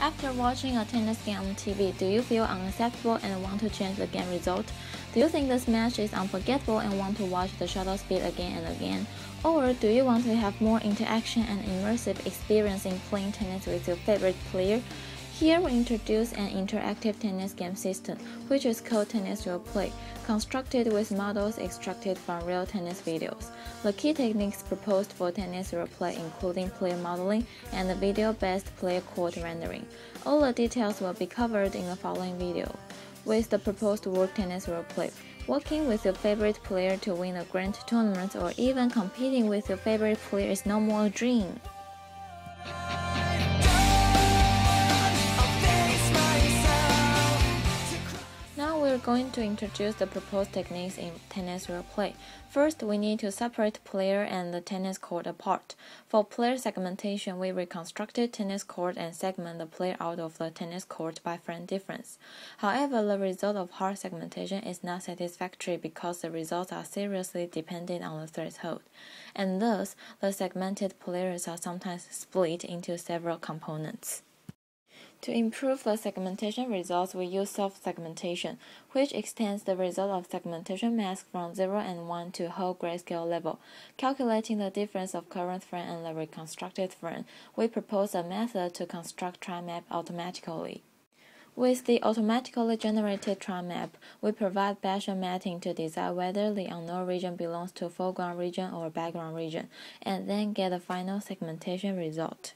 After watching a tennis game on TV, do you feel unacceptable and want to change the game result? Do you think this match is unforgettable and want to watch the shuttle speed again and again? Or do you want to have more interaction and immersive experience in playing tennis with your favorite player? Here we introduce an interactive tennis game system, which is called Tennis Role Play, constructed with models extracted from real tennis videos. The key techniques proposed for tennis role play including player modeling and video-based player court rendering. All the details will be covered in the following video. With the proposed World Tennis Role Play, working with your favorite player to win a grand tournament or even competing with your favorite player is no more a dream. Going to introduce the proposed techniques in tennis role play. First, we need to separate player and the tennis court apart. For player segmentation, we reconstructed tennis court and segment the player out of the tennis court by frame difference. However, the result of hard segmentation is not satisfactory because the results are seriously dependent on the threshold, and thus the segmented players are sometimes split into several components. To improve the segmentation results, we use soft segmentation, which extends the result of segmentation mask from 0 and 1 to whole grayscale level. Calculating the difference of current frame and the reconstructed frame, we propose a method to construct tri-map automatically. With the automatically generated tri-map, we provide Bayesian matting to decide whether the unknown region belongs to foreground region or background region, and then get the final segmentation result.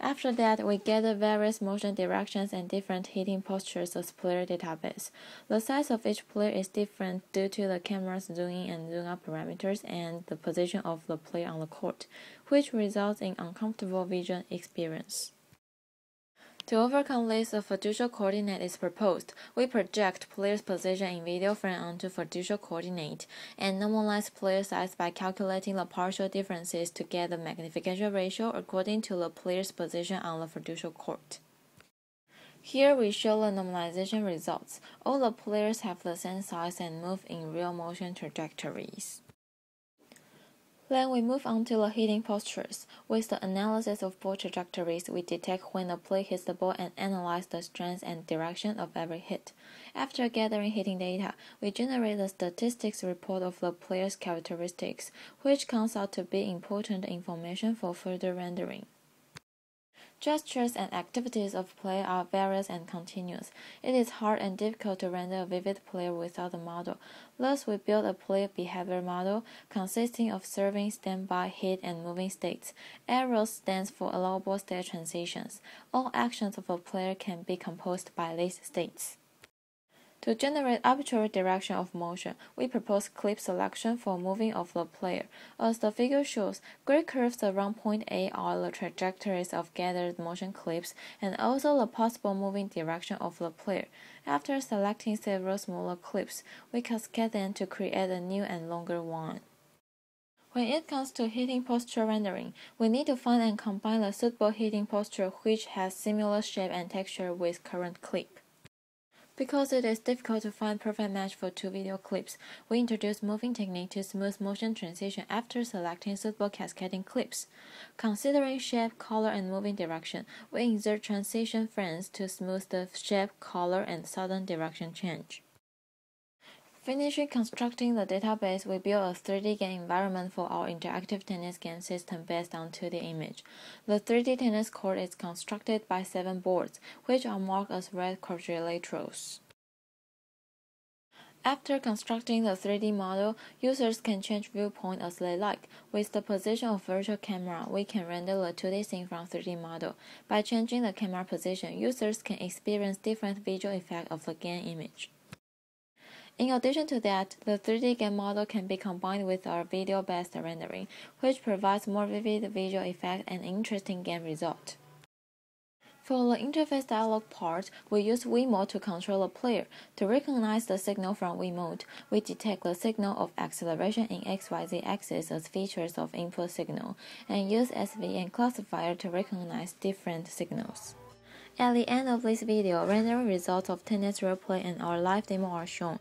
After that, we gather various motion directions and different hitting postures of player database. The size of each player is different due to the camera's zoom in and zoom out parameters and the position of the player on the court, which results in uncomfortable vision experience. To overcome this, a fiducial coordinate is proposed. We project player's position in video frame onto fiducial coordinate and normalize player size by calculating the partial differences to get the magnification ratio according to the player's position on the fiducial court. Here we show the normalization results. All the players have the same size and move in real motion trajectories. Then we move on to the hitting postures. With the analysis of ball trajectories, we detect when a player hits the ball and analyze the strength and direction of every hit. After gathering hitting data, we generate the statistics report of the player's characteristics, which comes out to be important information for further rendering. Gestures and activities of play are various and continuous. It is hard and difficult to render a vivid play without a model. Thus, we build a play behavior model consisting of serving, standby, hit, and moving states. Arrows stands for allowable state transitions. All actions of a player can be composed by these states. To generate arbitrary direction of motion, we propose clip selection for moving of the player. As the figure shows, gray curves around point A are the trajectories of gathered motion clips and also the possible moving direction of the player. After selecting several smaller clips, we cascade them to create a new and longer one. When it comes to hitting posture rendering, we need to find and combine the suitable hitting posture which has similar shape and texture with current clip. Because it is difficult to find perfect match for two video clips, we introduce morphing technique to smooth motion transition after selecting suitable cascading clips. Considering shape, color, and moving direction, we insert transition frames to smooth the shape, color, and sudden direction change. Finishing constructing the database, we built a 3D game environment for our interactive tennis game system based on 2D image. The 3D tennis court is constructed by seven boards, which are marked as red quadrilaterals. After constructing the 3D model, users can change viewpoint as they like. With the position of virtual camera, we can render the 2D scene from 3D model. By changing the camera position, users can experience different visual effects of the game image. In addition to that, the 3D game model can be combined with our video-based rendering, which provides more vivid visual effect and interesting game result. For the interface dialog part, we use Wiimote to control the player. To recognize the signal from Wiimote, we detect the signal of acceleration in XYZ axis as features of input signal, and use SVM classifier to recognize different signals. At the end of this video, rendering results of tennis roleplay and our live demo are shown.